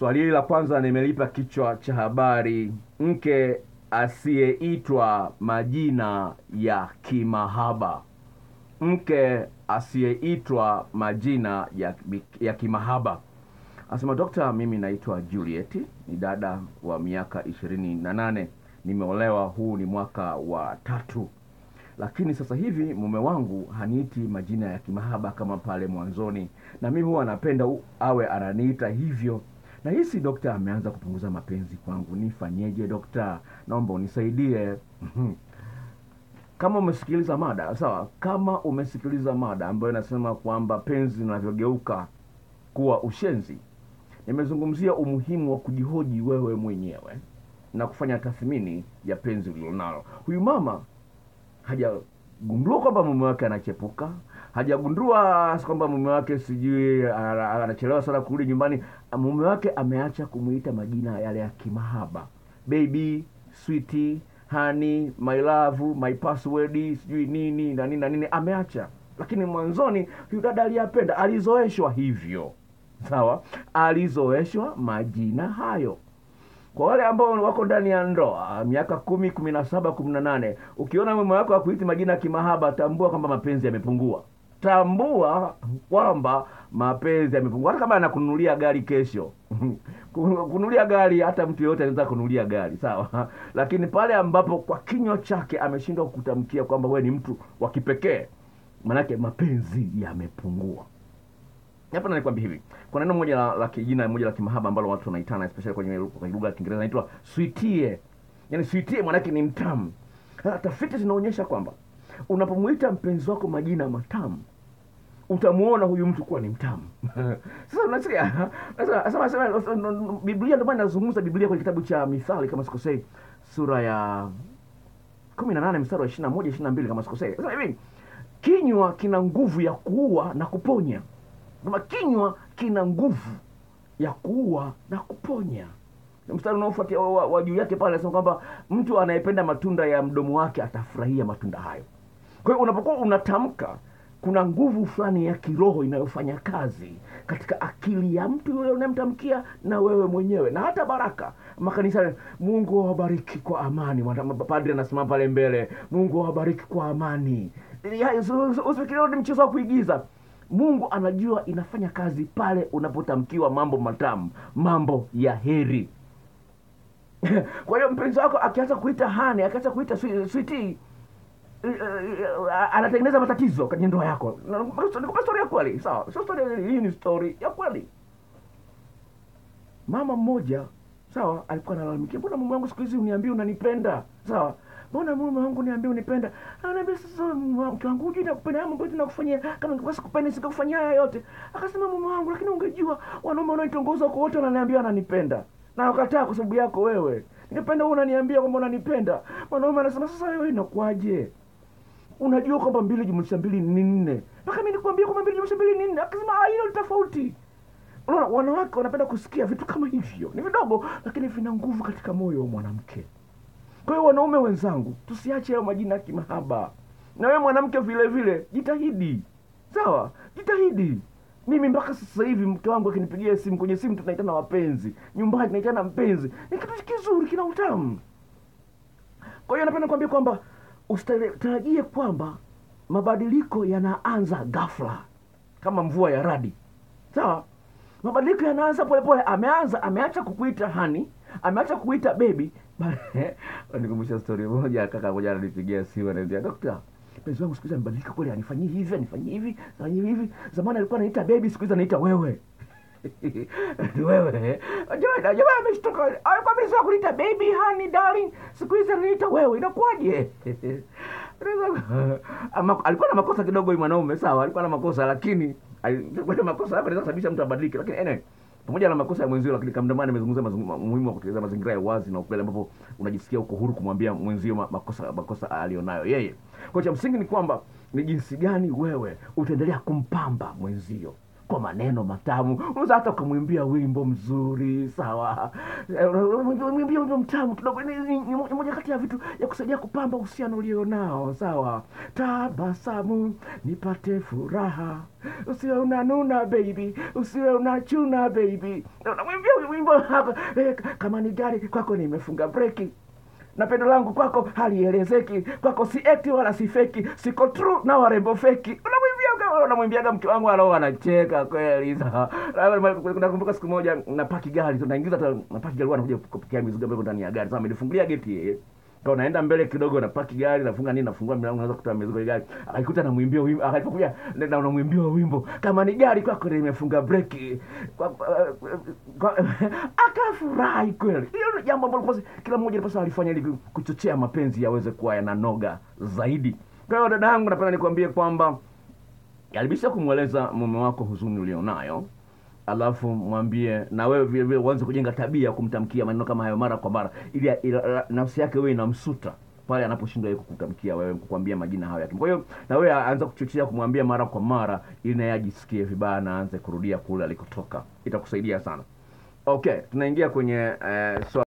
swali hili la kwanza nimelipa kichwa cha habari. Mke asiyeitwa majina ya kimahaba. Mke asiyeitwa majina ya, ya kimahaba. Anasema dokta mimi naitwa juliet ni dada wa miaka ishirini na nane. Nimeolewa huu ni mwaka wa tatu. Lakini sasa hivi mume wangu haniiti majina ya kimahaba kama pale mwanzoni. Na mimi huwa anapenda awe ananiita hivyo na hisi dokta ameanza kupunguza mapenzi kwangu. Nifanyeje dokta? Naomba unisaidie. Kama umesikiliza mada sawa. Kama umesikiliza mada ambayo inasema kwamba penzi linavyogeuka kuwa ushenzi nimezungumzia umuhimu wa kujihoji wewe mwenyewe na kufanya tathmini ya penzi ulilonalo. Huyu mama hajagundua kwamba mume wake anachepuka hajagundua kwamba mume wake sijui anachelewa sana kurudi nyumbani. Mume wake ameacha kumwita majina yale ya kimahaba. Baby switi hani my love my password sijui nini na nini na nini. Ameacha. Lakini mwanzoni huyu dada aliyapenda alizoeshwa hivyo. Sawa? Alizoeshwa majina hayo. Kwa wale ambao wako ndani ya ndoa miaka kumi kumi na saba kumi na nane ukiona mume wako akuiti majina ya kimahaba tambua kwamba mapenzi yamepungua tambua kwamba mapenzi yamepungua. Hata kama anakununulia gari kesho kununulia gari hata mtu yeyote anaweza kununulia gari sawa? Lakini pale ambapo kwa kinywa chake ameshindwa kutamkia kwamba wewe ni mtu wa kipekee maanake mapenzi yamepungua. Hapa nanikwambia hivi kuna neno moja la, la kijina moja la kimahaba ambalo watu wanaitana especially kwenye lugha ya kiingereza inaitwa sweetie. Yaani sweetie maanake ni mtamu. Tafiti zinaonyesha kwamba unapomwita mpenzi wako majina matamu utamuona huyu mtu kuwa ni mtamu. Sasa unasikia sasa biblia ndio maana nazungumza biblia kwenye kitabu cha mithali kama sikosei sura ya kumi na nane mstari wa ishiri na moja ishiri na mbili kama sikosei. Sasa hivi kinywa kina nguvu ya kuua na kuponya. Kama kinywa kina nguvu ya kuua na kuponya. Mstari unaofuatia wa, wa, wa juu yake pale anasema kwamba mtu anayependa matunda ya mdomo wake atafurahia matunda hayo. Kwa hiyo unapokuwa unatamka kuna nguvu fulani ya kiroho inayofanya kazi katika akili ya mtu yule unayemtamkia na wewe mwenyewe na hata baraka. Makanisa. mungu awabariki kwa amani. Padri anasimama pale mbele mungu awabariki kwa amani. Ya, usi- usi- usifikirie ni mchezo wa kuigiza. Mungu anajua inafanya kazi pale unapotamkiwa mambo matamu mambo ya heri. Kwa hiyo mpenzi wako akianza kuita hani akianza kuita switi anatengeneza matatizo kwenye ndoa yako. Nikupa story ya kweli sawa. Sio story hii ni story ya kweli. Mama mmoja sawa alikuwa analalamikia mbona mume wangu siku hizi uniambia unanipenda? Sawa. Mbona mume wangu niambia unipenda? Anaambia sasa mke wangu hujui nakupenda mambo yote nakufanyia kama ningekuwa sikupenda singekufanyia haya yote. Akasema mume wangu lakini ungejua wanaume wanaoitongoza kwa wote wananiambia wananipenda. Na wakataa kwa sababu yako wewe. Ningependa wewe unaniambia kwamba unanipenda. Mwanaume anasema sasa wewe inakuwaje unajua kwamba mbili jumlisha mbili ni nne. Mpaka mi nikuambia kwamba mbili jumlisha mbili ni nne akasema "Ah, hilo ni tofauti unaona wanawake wanapenda kusikia vitu kama hivyo. Ni vidogo lakini vina nguvu katika moyo wa mwanamke. Kwa hiyo wanaume wenzangu tusiache hayo majina ya kimahaba. Na wewe mwanamke vile vile jitahidi. Sawa jitahidi. Mimi mpaka sasa hivi mke wangu akinipigia simu kwenye simu tunaitana wapenzi. Nyumbani tunaitana mpenzi. Ni kitu kizuri kina utamu. Kwa hiyo napenda kuambia kwamba usitarajie kwamba mabadiliko yanaanza ghafla kama mvua ya radi. Sawa? Mabadiliko yanaanza polepole ameanza ameacha kukuita hani ameacha kukuita bebi nikumbusha stori moja kaka moja ananipigia simu ananiambia dokta mpenzi wangu siku hizi amebadilika kweli anifanyii hivi anifanyii hivi anifanyii hivi. Zamani alikuwa anaita bebi siku hizi anaita wewe wewe jamaa jamaa ameshtuka. Alikuwa amezoea kuniita baby honey darling. Siku hizi ananiita wewe inakuwaje? Alikuwa na makosa kidogo mwanaume sawa alikuwa na makosa lakini alikuwa makosa yake anaweza kusababisha mtu abadilike lakini anyway pamoja na makosa ya mwenzio lakini kama ndomani nimezungumza muhimu wa kutengeneza mazingira ya wazi na ukweli ambapo unajisikia uko huru kumwambia mwenzio makosa makosa alionayo yeye. Kwa cha msingi ni kwamba ni jinsi gani wewe utaendelea kumpamba mwenzio kwa maneno matamu. Unaweza hata ukamwimbia wimbo mzuri sawa. Eh, mwimbia wimbo mtamu kidogo. Ni, moja- kati ya vitu ya kusaidia kupamba uhusiano ulionao sawa. Tabasamu nipate furaha. Usiwe unanuna baby. Usiwe unachuna baby. Unamwimbia wimbo hapa. Eh, kama ni gari kwako nimefunga breki. Na pendo langu kwako halielezeki. Kwako si eti wala si feki. Siko true na warembo feki. Unamwimbiaga unamwimbiaga mke wangu alao anacheka kweli. Nakumbuka siku moja napaki gari tu naingiza napaki gari anakuja kupokea mizigo ambayo ndani ya gari. Sasa amenifungulia geti yeye. Kwa naenda mbele kidogo napaki gari nafunga nini nafungua milango naweza kutoa mizigo ya gari. Akaikuta namwimbia wimbo akaipokuja na unamwimbia wimbo. Kama ni gari kwako limefunga breki. Kwa, kwa, kwa, akafurahi kweli. Hiyo jambo ambalo kwanza kila mmoja anapaswa alifanya ili kuchochea mapenzi yaweze kuwa yananoga zaidi. Kwa hiyo dada yangu napenda nikwambie kwamba karibisha kumweleza mume wako huzuni ulionayo alafu mwambie na wewe vile vile uanze kujenga tabia ya kumtamkia maneno kama hayo mara kwa mara ili nafsi yake wewe inamsuta pale anaposhindwa yeye kukutamkia wewe kukwambia majina hayo yake. Kwa hiyo na wewe aanze kuchochea kumwambia mara kwa mara ili naye ajisikie vibaya na aanze kurudia kule alikotoka. Itakusaidia sana. Okay tunaingia kwenye uh, swali